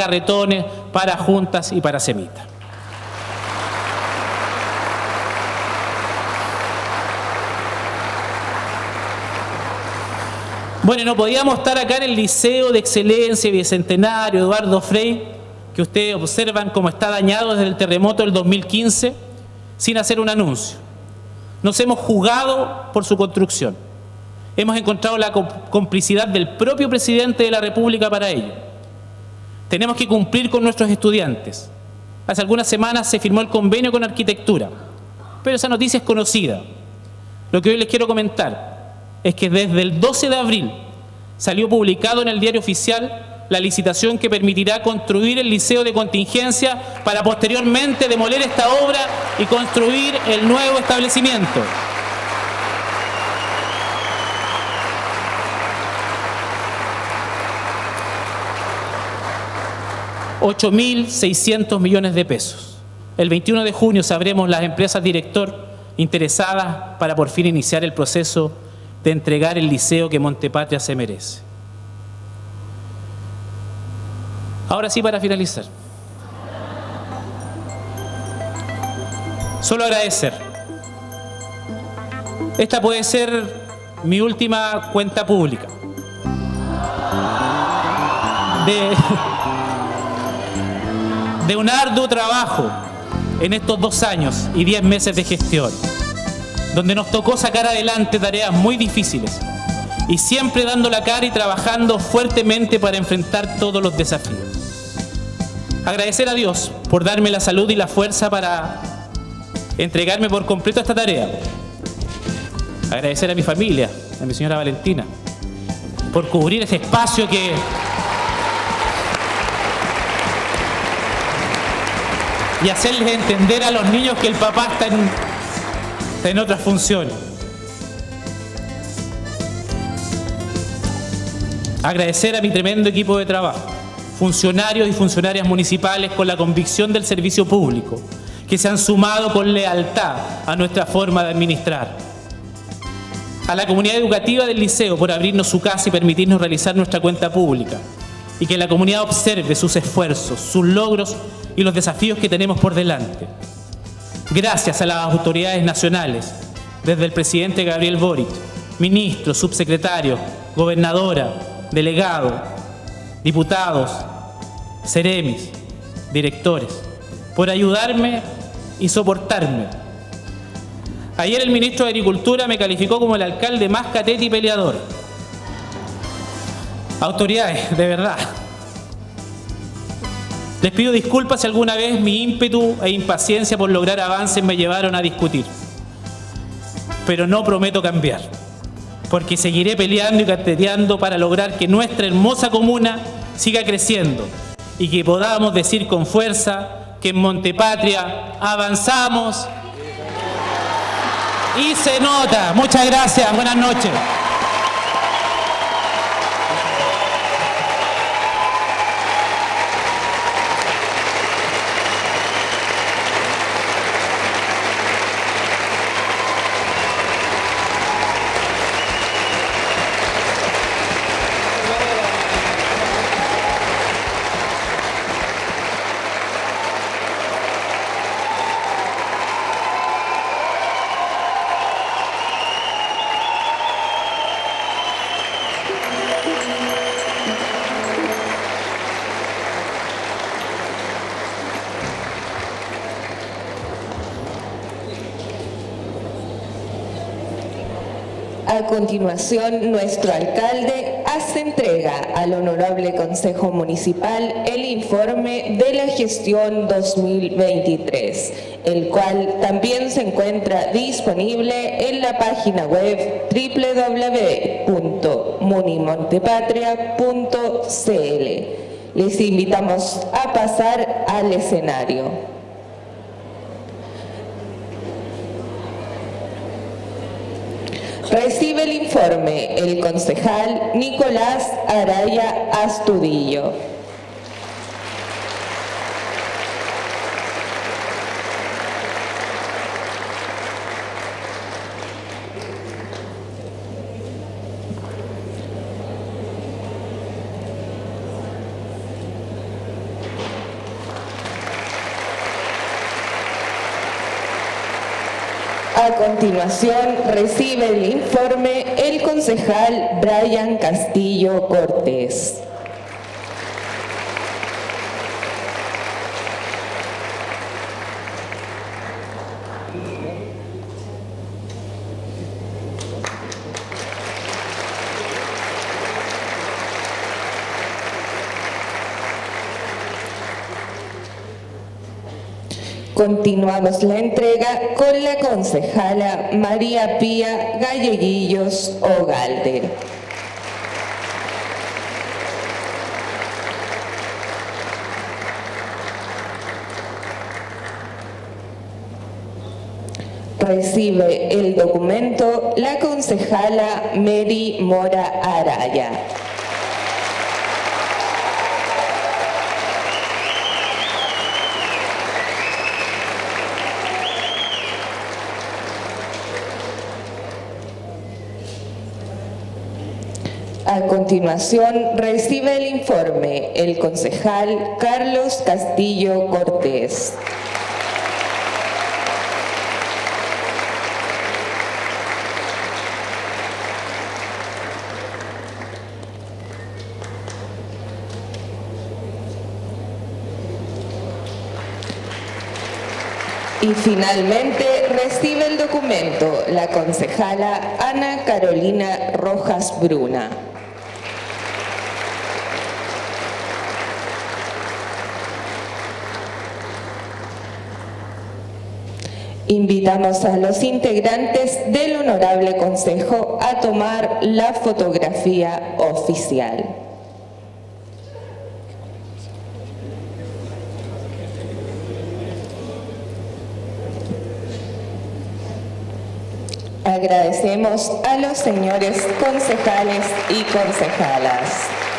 carretones, para juntas y para semitas. Bueno, no podíamos estar acá en el Liceo de Excelencia Bicentenario Eduardo Frey, que ustedes observan cómo está dañado desde el terremoto del 2015, sin hacer un anuncio. Nos hemos jugado por su construcción. Hemos encontrado la complicidad del propio presidente de la República para ello. Tenemos que cumplir con nuestros estudiantes. Hace algunas semanas se firmó el convenio con arquitectura, pero esa noticia es conocida. Lo que hoy les quiero comentar es que desde el 12 de abril salió publicado en el diario oficial la licitación que permitirá construir el liceo de contingencia para posteriormente demoler esta obra y construir el nuevo establecimiento. $8.600 millones de pesos. El 21 de junio sabremos las empresas director interesadas para por fin iniciar el proceso de entregar el liceo que Montepatria se merece. Ahora sí, para finalizar. Solo agradecer. Esta puede ser mi última cuenta pública. De, de un arduo trabajo en estos dos años y diez meses de gestión donde nos tocó sacar adelante tareas muy difíciles y siempre dando la cara y trabajando fuertemente para enfrentar todos los desafíos. Agradecer a Dios por darme la salud y la fuerza para entregarme por completo a esta tarea. Agradecer a mi familia, a mi señora Valentina, por cubrir ese espacio que y hacerles entender a los niños que el papá está en otras funciones. Agradecer a mi tremendo equipo de trabajo, funcionarios y funcionarias municipales con la convicción del servicio público, que se han sumado con lealtad a nuestra forma de administrar. A la comunidad educativa del liceo por abrirnos su casa y permitirnos realizar nuestra cuenta pública. Y que la comunidad observe sus esfuerzos, sus logros y los desafíos que tenemos por delante gracias a las autoridades nacionales, desde el presidente Gabriel Boric, ministro, subsecretario, gobernadora, delegado, diputados, seremis, directores, por ayudarme y soportarme. Ayer el ministro de Agricultura me calificó como el alcalde más catete y peleador. Autoridades, de verdad, les pido disculpas si alguna vez mi ímpetu e impaciencia por lograr avances me llevaron a discutir. Pero no prometo cambiar, porque seguiré peleando y cateteando para lograr que nuestra hermosa comuna siga creciendo y que podamos decir con fuerza que en Montepatria avanzamos y se nota. Muchas gracias, buenas noches. A continuación, nuestro alcalde hace entrega al Honorable Consejo Municipal el informe de la gestión 2023, el cual también se encuentra disponible en la página web www.munimontepatria.cl. Les invitamos a pasar al escenario. El informe el concejal Nicolás Araya Astudillo. A continuación recibe el informe el concejal Brian Castillo Cortés. Continuamos la entrega con la concejala María Pía Galleguillos Ogalde. Recibe el documento la concejala Mary Mora Araya. A continuación, recibe el informe el concejal Carlos Castillo Cortés. Y finalmente recibe el documento la concejala Ana Carolina Rojas Bruna. Invitamos a los integrantes del Honorable Consejo a tomar la fotografía oficial. Agradecemos a los señores concejales y concejalas.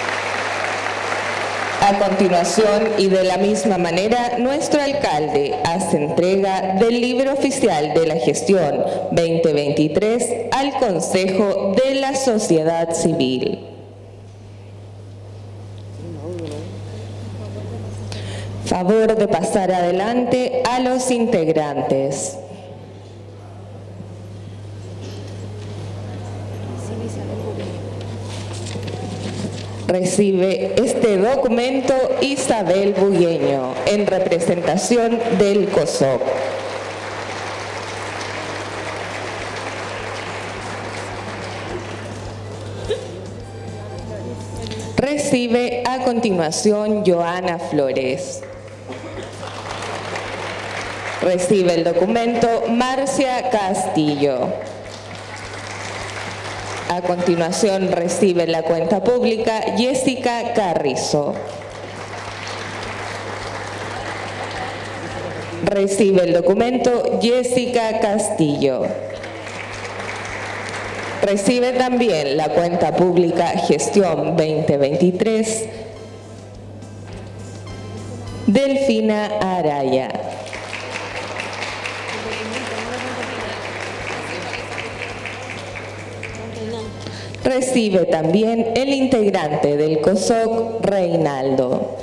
A continuación y de la misma manera, nuestro alcalde hace entrega del libro oficial de la gestión 2023 al Consejo de la Sociedad Civil. Favor de pasar adelante a los integrantes. Recibe este documento Isabel Bugueño en representación del COSOC. Recibe a continuación Joana Flores. Recibe el documento Marcia Castillo. A continuación recibe la cuenta pública Jessica Carrizo. Recibe el documento Jessica Castillo. Recibe también la cuenta pública Gestión 2023 Delfina Araya. Recibe también el integrante del COSOC, Reinaldo.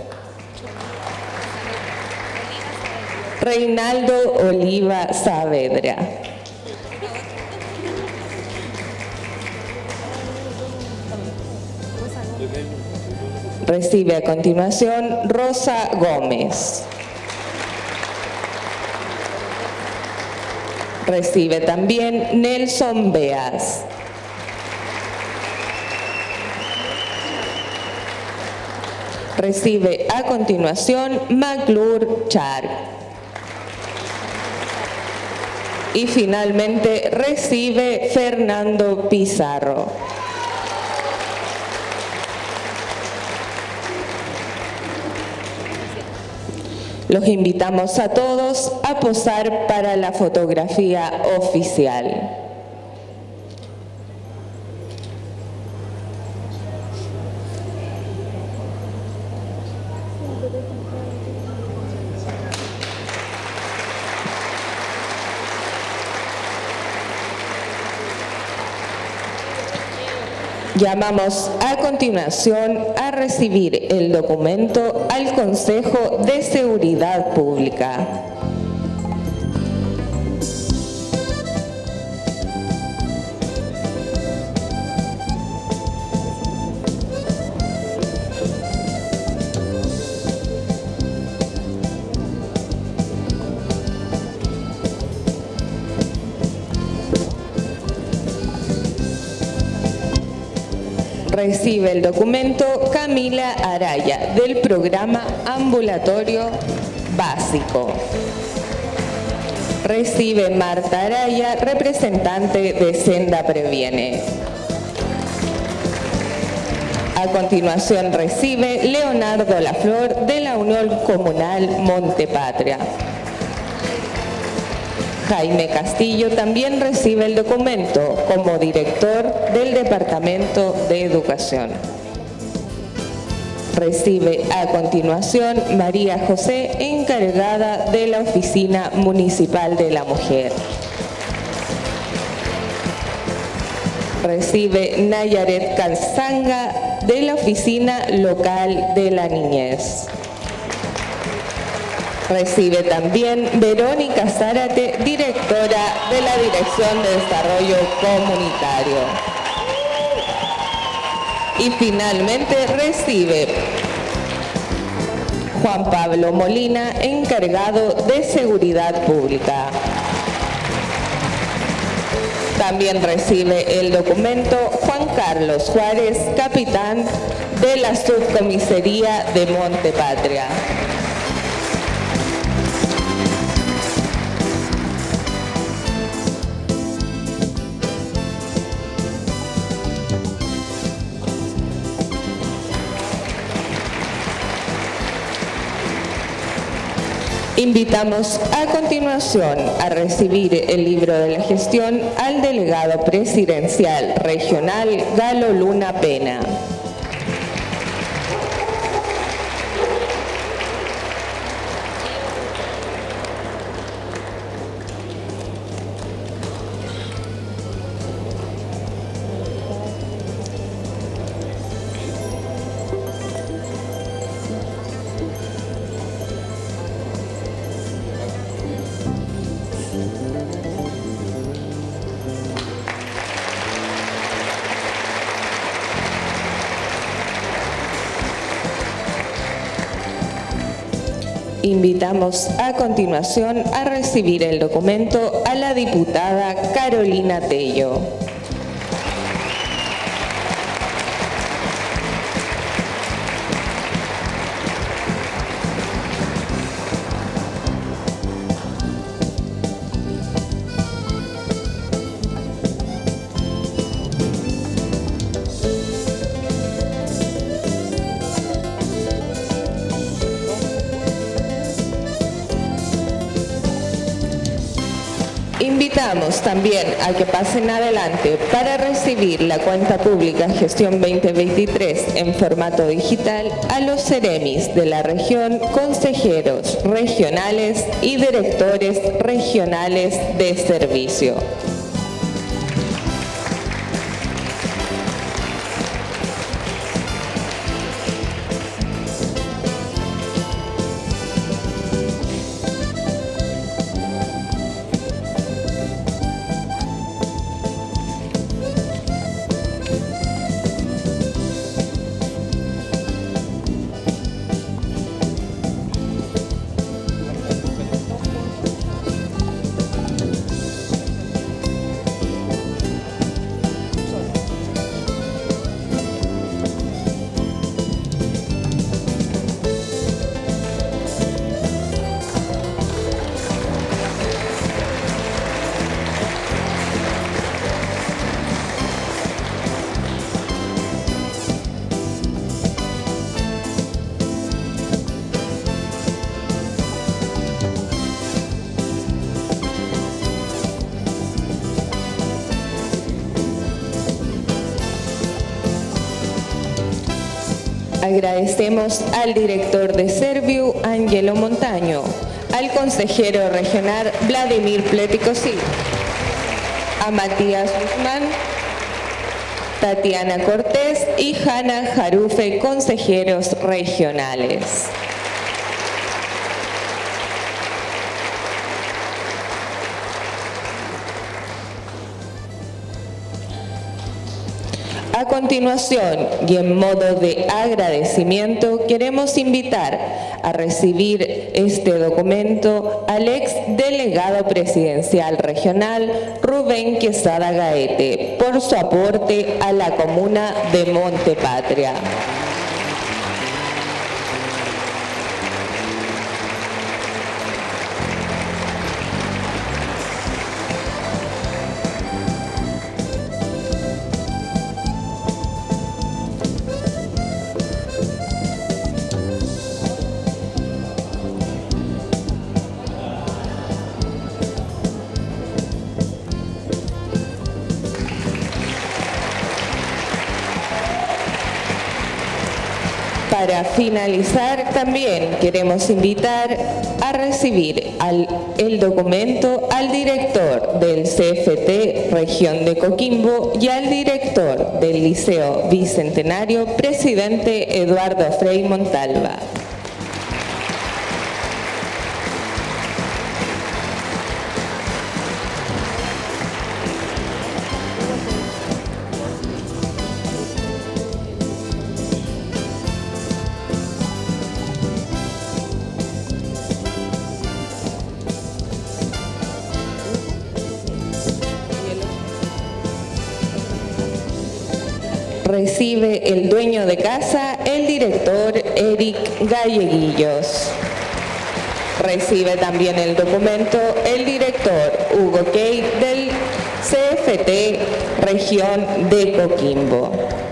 Reinaldo Oliva Saavedra. Recibe a continuación Rosa Gómez. Recibe también Nelson Beas. Recibe a continuación McClure Char. Y finalmente recibe Fernando Pizarro. Los invitamos a todos a posar para la fotografía oficial. Llamamos a continuación a recibir el documento al Consejo de Seguridad Pública. Recibe el documento Camila Araya del programa Ambulatorio Básico. Recibe Marta Araya, representante de Senda Previene. A continuación recibe Leonardo Laflor de la Unión Comunal Montepatria. Jaime Castillo también recibe el documento como director del Departamento de Educación. Recibe a continuación María José, encargada de la Oficina Municipal de la Mujer. Recibe Nayaret Calzanga de la Oficina Local de la Niñez. Recibe también Verónica Zárate, directora de la Dirección de Desarrollo Comunitario. Y finalmente recibe Juan Pablo Molina, encargado de Seguridad Pública. También recibe el documento Juan Carlos Juárez, capitán de la subcomisaría de Montepatria. Invitamos a continuación a recibir el libro de la gestión al delegado presidencial regional Galo Luna Pena. Invitamos a continuación a recibir el documento a la diputada Carolina Tello. Invitamos también a que pasen adelante para recibir la cuenta pública Gestión 2023 en formato digital a los CEREMIS de la región, consejeros regionales y directores regionales de servicio. Agradecemos al director de Serviu, Angelo Montaño, al consejero regional Vladimir Pleticosí, a Matías Guzmán, Tatiana Cortés y Hanna Jarufe, consejeros regionales. A continuación, y en modo de agradecimiento, queremos invitar a recibir este documento al ex delegado presidencial regional Rubén Quesada Gaete por su aporte a la comuna de Montepatria. Para finalizar, también queremos invitar a recibir el documento al director del CFT Región de Coquimbo y al director del Liceo Bicentenario, presidente Eduardo Frei Montalva. Recibe el dueño de casa, el director Eric Galleguillos. Recibe también el documento el director Hugo Key del CFT Región de Coquimbo.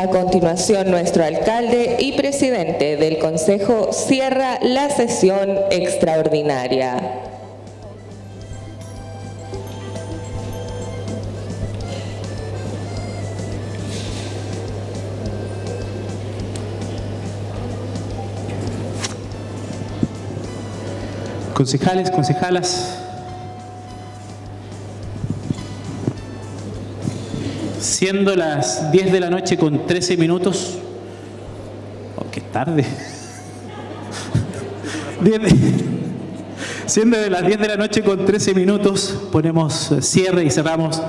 A continuación, nuestro alcalde y presidente del Consejo cierra la sesión extraordinaria. Concejales, concejalas, siendo las 10 de la noche con 13 minutos, oh, qué tarde, siendo de las 10 de la noche con 13 minutos, ponemos cierre y cerramos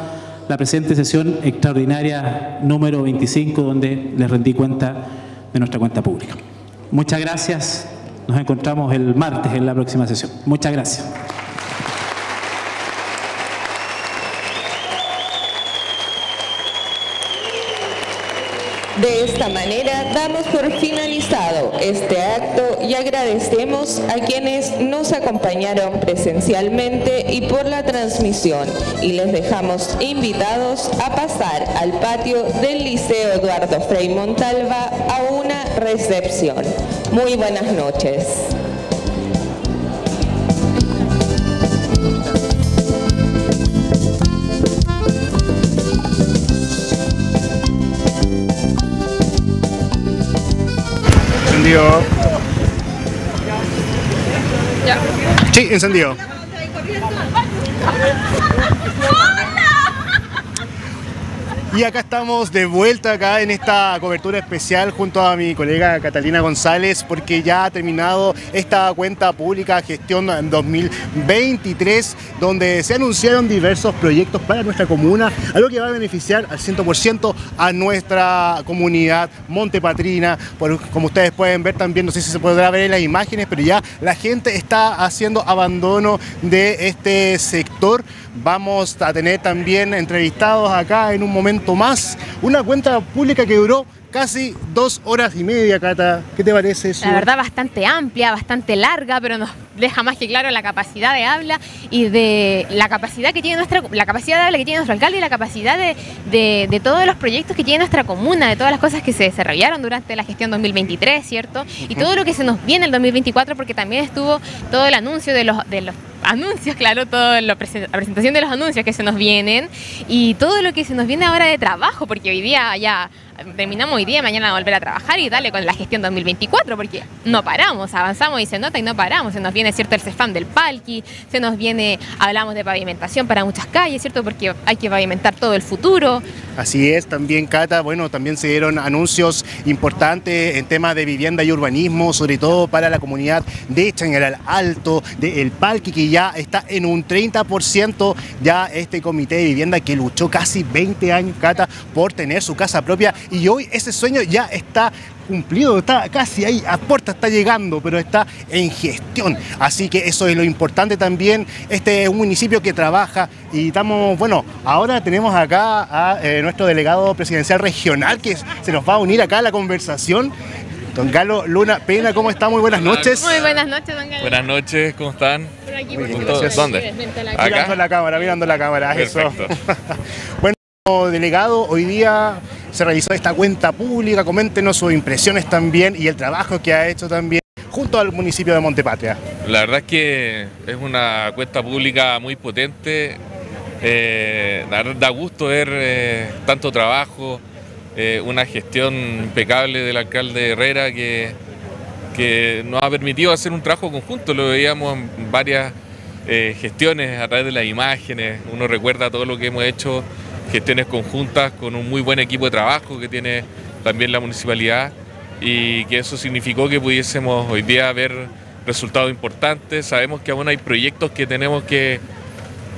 la presente sesión extraordinaria número 25, donde les rendí cuenta de nuestra cuenta pública. Muchas gracias, nos encontramos el martes en la próxima sesión. Muchas gracias. De esta manera damos por finalizado este acto y agradecemos a quienes nos acompañaron presencialmente y por la transmisión y les dejamos invitados a pasar al patio del Liceo Eduardo Frei Montalva a una recepción. Muy buenas noches. Sí, encendido. Y acá estamos de vuelta acá en esta cobertura especial junto a mi colega Catalina González porque ya ha terminado esta cuenta pública gestión 2023 donde se anunciaron diversos proyectos para nuestra comuna, algo que va a beneficiar al 100% a nuestra comunidad montepatrina. Como ustedes pueden ver también, no sé si se podrá ver en las imágenes, pero ya la gente está haciendo abandono de este sector. Vamos a tener también entrevistados acá en un momento más una cuenta pública que duró casi dos horas y media, Cata. ¿Qué te parece eso? La verdad, bastante amplia, bastante larga, pero nos deja más que claro la capacidad de habla y de la capacidad que tiene nuestra, la capacidad de habla que tiene nuestro alcalde y la capacidad de, de, todos los proyectos que tiene nuestra comuna, de todas las cosas que se desarrollaron durante la gestión 2023, ¿cierto? Y todo lo que se nos viene el 2024, porque también estuvo todo el anuncio de los, de los anuncios, claro, toda la presentación de los anuncios que se nos vienen y todo lo que se nos viene ahora de trabajo, porque hoy día ya terminamos hoy día, mañana volver a trabajar y dale con la gestión 2024, porque no paramos, avanzamos y se nota y no paramos. Se nos viene, ¿cierto?, el CEFAM del Palqui, se nos viene, hablamos de pavimentación para muchas calles, ¿cierto?, porque hay que pavimentar todo el futuro. Así es, también Cata, bueno, también se dieron anuncios importantes en temas de vivienda y urbanismo, sobre todo para la comunidad de Chañaral Alto, de El Parque, que ya está en un 30% ya este comité de vivienda que luchó casi 20 años, Cata, por tener su casa propia y hoy ese sueño ya está cumplido, está casi ahí, a puerta está llegando, pero está en gestión. Así que eso es lo importante también. Este es un municipio que trabaja y estamos, bueno, ahora tenemos acá a eh, nuestro delegado presidencial regional que se nos va a unir acá a la conversación. Don Galo Luna Pena, ¿cómo está? Muy buenas noches. Muy buenas noches, don Galo. Buenas noches, ¿cómo están? Por aquí, por gracias. ¿Dónde? Acá. Mirando la cámara, mirando la cámara, Perfecto. eso. bueno, delegado, hoy día se realizó esta cuenta pública, coméntenos sus impresiones también y el trabajo que ha hecho también junto al municipio de Montepatria. La verdad es que es una cuenta pública muy potente. Eh, da, gusto ver eh, tanto trabajo, eh, una gestión impecable del alcalde Herrera que, que nos ha permitido hacer un trabajo conjunto. Lo veíamos en varias eh, gestiones a través de las imágenes. Uno recuerda todo lo que hemos hecho, gestiones conjuntas con un muy buen equipo de trabajo que tiene también la municipalidad y que eso significó que pudiésemos hoy día ver resultados importantes. Sabemos que aún hay proyectos que tenemos que,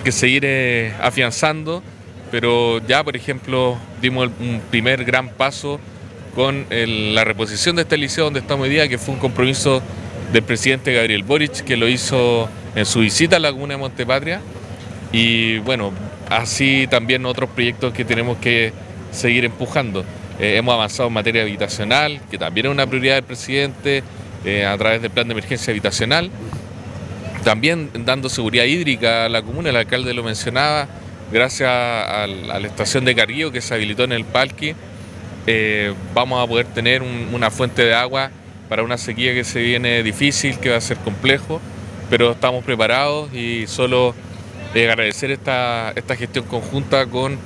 que seguir eh, afianzando, pero ya, por ejemplo, dimos un primer gran paso con el- la reposición de este liceo donde estamos hoy día, que fue un compromiso del presidente Gabriel Boric, que lo hizo en su visita a la comuna de Montepatria. Y bueno, así también otros proyectos que tenemos que seguir empujando. Eh, hemos avanzado en materia habitacional, que también es una prioridad del presidente, eh, a través del plan de emergencia habitacional. También dando seguridad hídrica a la comuna, el alcalde lo mencionaba, gracias a, la estación de carguío que se habilitó en el Palqui, eh, vamos a poder tener un- una fuente de agua para una sequía que se viene difícil, que va a ser complejo, pero estamos preparados y solo eh, agradecer esta, esta gestión conjunta con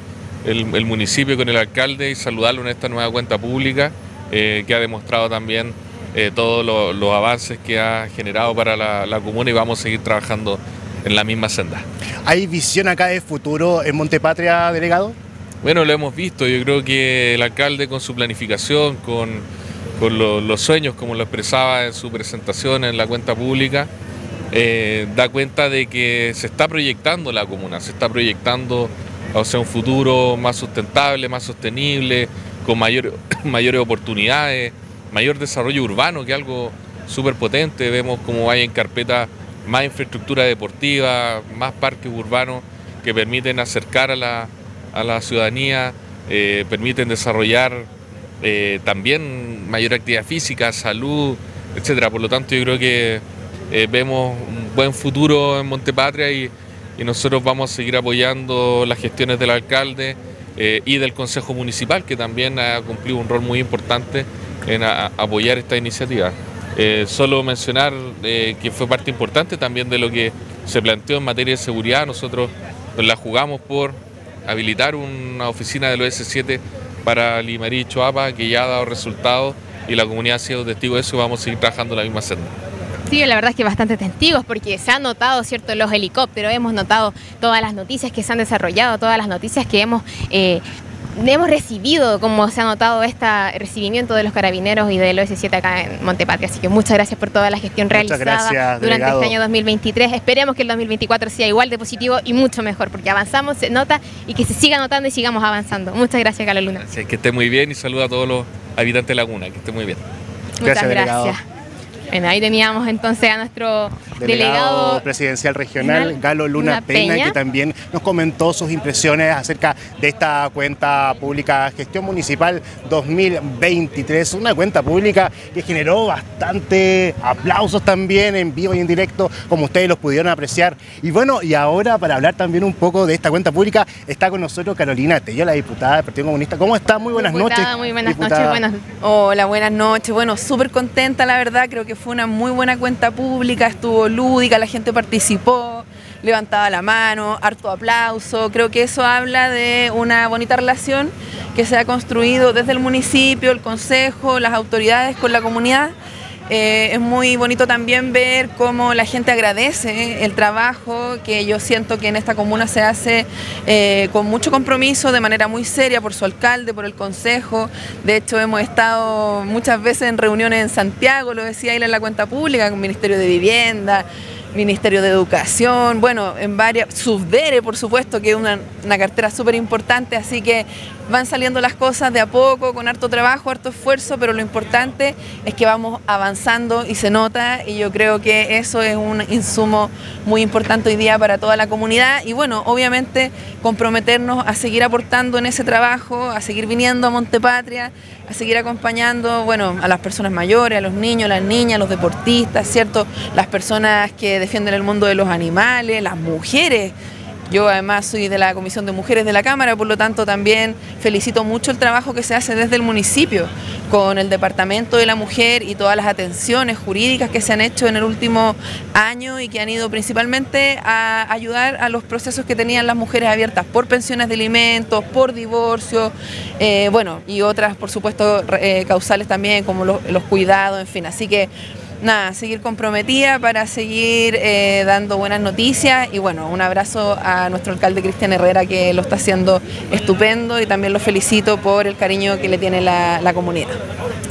el, el municipio, con el alcalde y saludarlo en esta nueva cuenta pública eh, que ha demostrado también eh, todos lo- los avances que ha generado para la, la comuna y vamos a seguir trabajando en la misma senda. ¿Hay visión acá de futuro en Montepatria, delegado? Bueno, lo hemos visto. Yo creo que el alcalde con su planificación, con, con lo- los sueños, como lo expresaba en su presentación en la cuenta pública, eh, da cuenta de que se está proyectando la comuna, se está proyectando hacia un futuro más sustentable, más sostenible, con mayor- mayores oportunidades, mayor desarrollo urbano, que es algo súper potente. Vemos cómo hay en carpeta más infraestructura deportiva, más parques urbanos que permiten acercar a la, a la ciudadanía, eh, permiten desarrollar eh, también mayor actividad física, salud, etcétera. Por lo tanto, yo creo que eh, vemos un buen futuro en Montepatria y, nosotros vamos a seguir apoyando las gestiones del alcalde eh, y del Consejo Municipal, que también ha cumplido un rol muy importante en apoyar esta iniciativa. Eh, solo mencionar que fue parte importante también de lo que se planteó en materia de seguridad. Nosotros la jugamos por habilitar una oficina del OS7 para Limarí y Choapa, que ya ha dado resultados y la comunidad ha sido testigo de eso y vamos a seguir trabajando en la misma senda. Sí, la verdad es que bastante testigos porque se han notado, ¿cierto?, los helicópteros, hemos notado todas las noticias que se han desarrollado, todas las noticias que hemos, eh, hemos recibido, como se ha notado este recibimiento de los carabineros y del OS7 acá en Montepatria. Así que muchas gracias por toda la gestión Muchas realizada gracias, durante delegado. este año 2023. Esperemos que el 2024 sea igual de positivo y mucho mejor porque avanzamos, se nota y que se siga notando y sigamos avanzando. Muchas gracias, Carlos Luna. Que esté muy bien y saluda a todos los habitantes de Laguna, que esté muy bien. Muchas Gracias, delegado. gracias. Bueno, ahí teníamos entonces a nuestro Delegado, delegado presidencial regional, Galo Luna, Luna Peña, Peña. que también nos comentó sus impresiones acerca de esta cuenta pública Gestión Municipal 2023. Una cuenta pública que generó bastante aplausos también en vivo y en directo, como ustedes los pudieron apreciar. Y bueno, y ahora para hablar también un poco de esta cuenta pública, está con nosotros Carolina Tello, la diputada del Partido Comunista. ¿Cómo está? Muy buenas Diputada, noches. Muy buenas diputada. noches, buenas Hola, buenas noches. Bueno, súper contenta, la verdad. Creo que fue una muy buena cuenta pública, estuvo lúdica, la gente participó, levantaba la mano, harto aplauso. Creo que eso habla de una bonita relación que se ha construido desde el municipio, el consejo, las autoridades con la comunidad. Eh, es muy bonito también ver cómo la gente agradece el trabajo que yo siento que en esta comuna se hace eh, con mucho compromiso, de manera muy seria por su alcalde, por el consejo. De hecho, hemos estado muchas veces en reuniones en Santiago, lo decía él en la cuenta pública, con el Ministerio de Vivienda, Ministerio de Educación, bueno, en varias, Subdere, por supuesto, que es una, una cartera súper importante, así que van saliendo las cosas de a poco, con harto trabajo, harto esfuerzo, pero lo importante es que vamos avanzando y se nota, y yo creo que eso es un insumo muy importante hoy día para toda la comunidad, y bueno, obviamente comprometernos a seguir aportando en ese trabajo, a seguir viniendo a Montepatria, a seguir acompañando, bueno, a las personas mayores, a los niños, las niñas, los deportistas, ¿cierto? Las personas que defienden el mundo de los animales, las mujeres yo además soy de la Comisión de Mujeres de la Cámara, por lo tanto también felicito mucho el trabajo que se hace desde el municipio con el Departamento de la Mujer y todas las atenciones jurídicas que se han hecho en el último año y que han ido principalmente a ayudar a los procesos que tenían las mujeres abiertas por pensiones de alimentos, por divorcio, eh, bueno, y otras por supuesto eh, causales también como los, los cuidados, en fin. Así que nada, seguir comprometida para seguir eh, dando buenas noticias y bueno, un abrazo a nuestro alcalde Cristian Herrera que lo está haciendo estupendo y también lo felicito por el cariño que le tiene la, comunidad.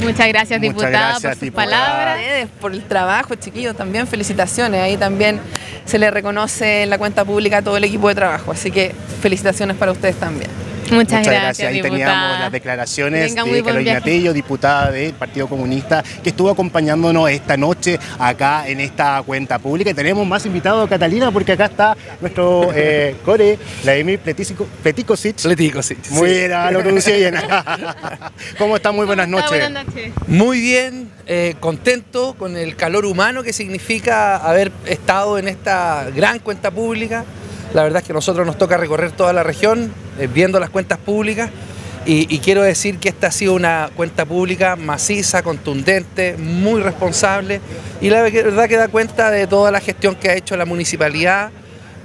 Muchas gracias, diputada, por sus palabras. Por el trabajo, chiquillos, también felicitaciones. Ahí también se le reconoce en la cuenta pública a todo el equipo de trabajo, así que felicitaciones para ustedes también. Muchas, gracias. Ahí teníamos las declaraciones de Carolina Tello, diputada del Partido Comunista, que estuvo acompañándonos esta noche acá en esta cuenta pública. Y tenemos más invitados, Catalina, porque acá está nuestro eh, core, la Emi Pleticosic. Pleticosic. Muy bien, lo pronuncié bien. ¿Cómo está? Muy buenas noches. Buenas noches. Muy bien, eh, contento con el calor humano que significa haber estado en esta gran cuenta pública. La verdad es que a nosotros nos toca recorrer toda la región eh, viendo las cuentas públicas y, quiero decir que esta ha sido una cuenta pública maciza, contundente, muy responsable y la verdad que da cuenta de toda la gestión que ha hecho la municipalidad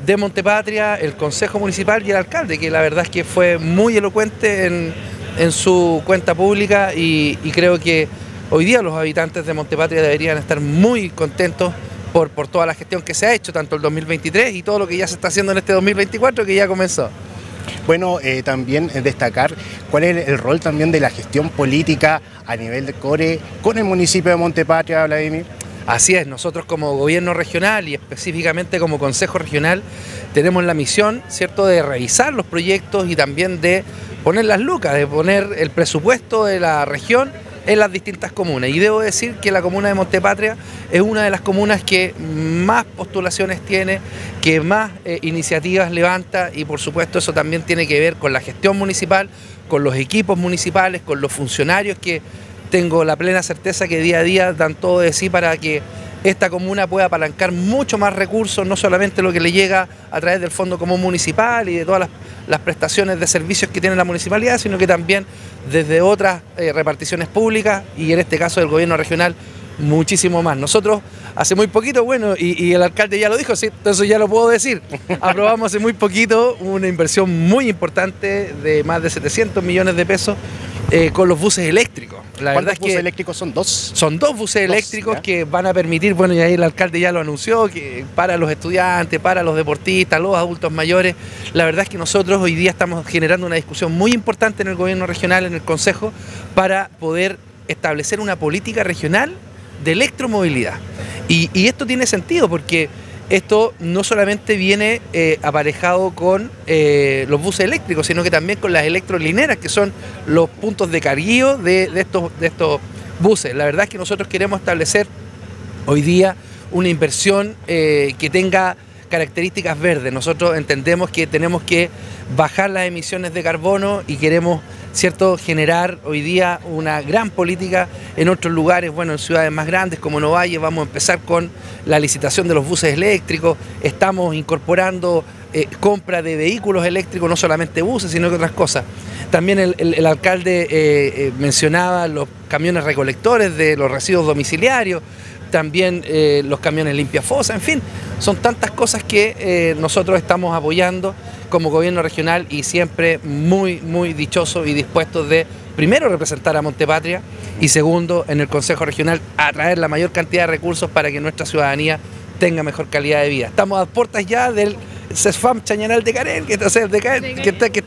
de Montepatria, el Consejo Municipal y el alcalde, que la verdad es que fue muy elocuente en, su cuenta pública y, y creo que hoy día los habitantes de Montepatria deberían estar muy contentos por, por toda la gestión que se ha hecho, tanto el 2023 y todo lo que ya se está haciendo en este 2024 que ya comenzó. Bueno, eh, también destacar cuál es el rol también de la gestión política a nivel de CORE con el municipio de Montepatria, Vladimir. Así es, nosotros como gobierno regional y específicamente como consejo regional tenemos la misión, ¿cierto?, de revisar los proyectos y también de poner las lucas, de poner el presupuesto de la región en las distintas comunas. Y debo decir que la comuna de Montepatria es una de las comunas que más postulaciones tiene, que más eh, iniciativas levanta y por supuesto eso también tiene que ver con la gestión municipal, con los equipos municipales, con los funcionarios que tengo la plena certeza que día a día dan todo de sí para que esta comuna pueda apalancar mucho más recursos, no solamente lo que le llega a través del Fondo Común Municipal y de todas las, prestaciones de servicios que tiene la municipalidad, sino que también desde otras eh, reparticiones públicas y en este caso del gobierno regional muchísimo más. Nosotros hace muy poquito, bueno, y, el alcalde ya lo dijo, sí, entonces ya lo puedo decir, aprobamos hace muy poquito una inversión muy importante de más de 700 millones de pesos eh, con los buses eléctricos. La verdad es buses eléctricos son dos? Son dos buses eléctricos que van a permitir, bueno, y ahí el alcalde ya lo anunció, que para los estudiantes, para los deportistas, los adultos mayores, la verdad es que nosotros hoy día estamos generando una discusión muy importante en el gobierno regional, en el Consejo, para poder establecer una política regional de electromovilidad. Y, esto tiene sentido porque esto no solamente viene eh, aparejado con eh, los buses eléctricos, sino que también con las electrolineras, que son los puntos de carguío de, estos, buses. La verdad es que nosotros queremos establecer hoy día una inversión eh, que tenga características verdes. Nosotros entendemos que tenemos que bajar las emisiones de carbono y queremos ¿cierto? generar hoy día una gran política en otros lugares, bueno, en ciudades más grandes como Novalle, vamos a empezar con la licitación de los buses eléctricos, estamos incorporando eh, compra de vehículos eléctricos, no solamente buses, sino que otras cosas. También el, alcalde eh, eh, mencionaba los camiones recolectores de los residuos domiciliarios, también los camiones limpia fosa, en fin, son tantas cosas que nosotros estamos apoyando como gobierno regional y siempre muy, muy dichoso y dispuesto de primero, representar a Montepatria y segundo, en el Consejo Regional, atraer la mayor cantidad de recursos para que nuestra ciudadanía tenga mejor calidad de vida. Estamos a puertas ya del CESFAM Chañaral de Carén, que, sea, de, que, que, que